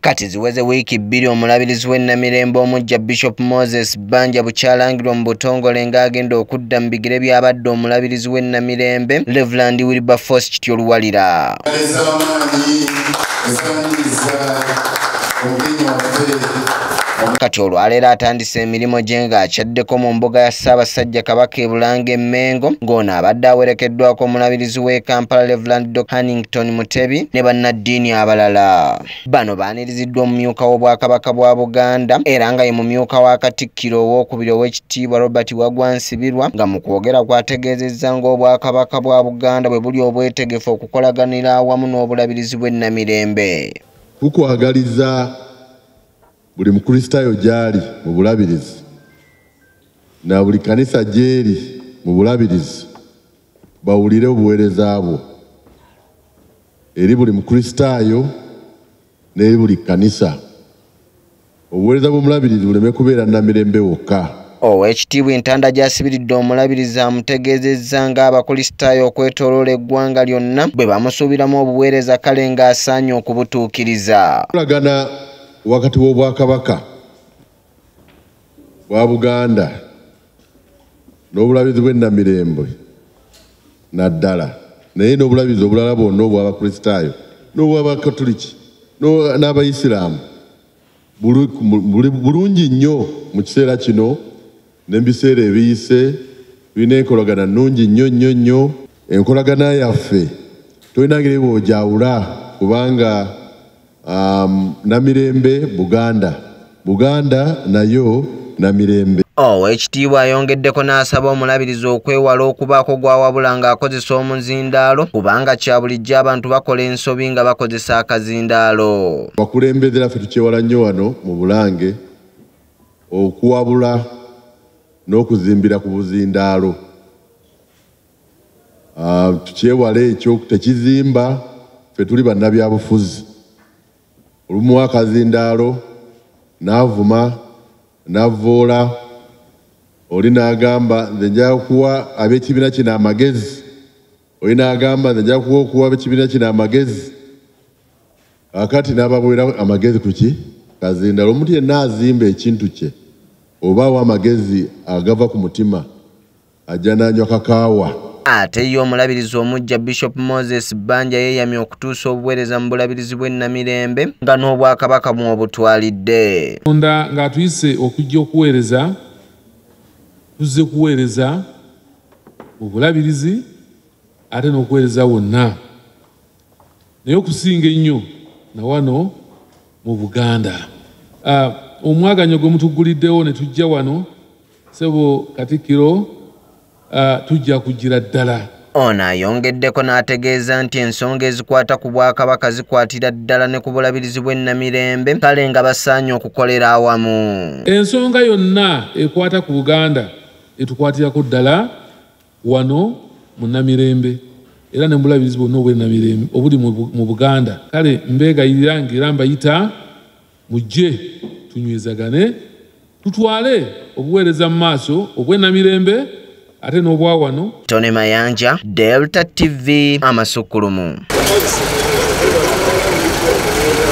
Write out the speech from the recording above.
kati ziweze wiiki bbiri omulabirizi w'ennamirembe omujja bishop moses banja bukyalangirwa mu butongole ng'agenda okudda mu bigere by'abadde omulabirizi w'ennamirembe reverand wilberforce kityo luwalira kati olwaleero atandise emirimu gye ng'akyaddeko mu mbuga ya ssaabasajja kabaka e bulanga emmengo ng'ono abadde awerekeddwako omulabirizi w'e kampala reverand dok hannington mutebi ne bannaddiini abalala. Bano baaniriziddwa omumyuka w'obwakabaka bwa buganda era nga ye mumyuka wa katikkiro ow'okubiri ow'ekitiibwa robert wagwansibirwa nga mu kwogera kwategeezezza ng'obwakabaka bwa buganda bwe buli obwetegefu okukolaganira awamu n'obulabirizi bw'ennamirembe tukwagaliza buli mukristaayo gy'ali mu bulabirizi na buli kanisa gy'eri mu bulabirizi bawulire obuweereza bwo eri buli mukristaayo n'eri buli kanisa. Obuweereza bw'omulabirizi buleme kubeera namirembe wokka oweekitiibwa entanda gy'asibiridde omulabirizi amutegeezezza ng'abakristaayo okwetooloola eggwanga lyonna bwe bamusuubiramu obuweereza kale ng'asaanye okubutuukiriza. Kulagana wakati w'obwakabaka bwa buganda n'obulabizi bw'ennamirembe naddala naye n'obulabizi obulala bwonna obw'abakristaayo n'obw'abakatuliki n'abayisiraamu bulungi nnyo mu kiseera kino n'ebiseera ebiyise tulina enkolagana nnungi nnyo nnyo nnyo. Enkolagana yaffe tolina ngeri bw'ojawula kubanga um, namirembe buganda. Buganda nayo namirembe. Oweekitiibwa ayongeddeko n'asaba omulabirizi okwewala okubaako gwawabula ng'akozesa omuzindaalo kubanga kya bulijjo abantu bakola ensobi nga bakozesa akazindaalo. Abakulembeze laffe tukyewala nnyo wano mu bulange okuwabula n'okuzimbira ku buzindaalo. Uh, tukyewala ekyo tekizimba ffe tuli bannabyabufuzi. Olumu akazindaalo n'avuma n'avvoola oli n'agamba nze nja kuwa ab'ekibiina kino amagezi. Oli n'agamba nze nja kuwa okuwa ab'ekibiina kino amagezi. Akati n'ababwera amagezi ku ki? Kazindaalo omuntu yenna azimba ekintu kye obaawo amagezi agava ku mutima ajja n'anywa kakaawa. Ate ye omulabirizi omujja bishop moses banja yeeyamye okutuusa obuweereza mu bulabirizi bw'ennamirembe nga n'obwakabaka mw'obutwalidde onda ng'atuyise okujja okuweereza tuzze kuweereza mu bulabirizi ate n'okuweereza wonna. Naye okusinga ennyo na wano mu buganda. Uh, omwaganyo gwe mutugguliddewo ne tujja wano sebo katikkiro uh, tujja kugira ddala. Ono ayongeddeko n'ategeeza nti ensonga ezikwata ku bwakabaka zikwatira ddala ne ku bulabirizi bw'ennamirembe kale nga basaanye okukolera awamu. Ensonga yonna ekwata ku buganda etukwatirako ddala wano mu namirembe era ne mubulabirizi bwonna obwennamirembe obuli mu buganda. Kale mbeegayirira ngaera mbayita mujje tunywezagane tutwale obuweereza mu maaso obwennamirembe ate n'obwa wano. Tony mayanja delta tv amasukulumu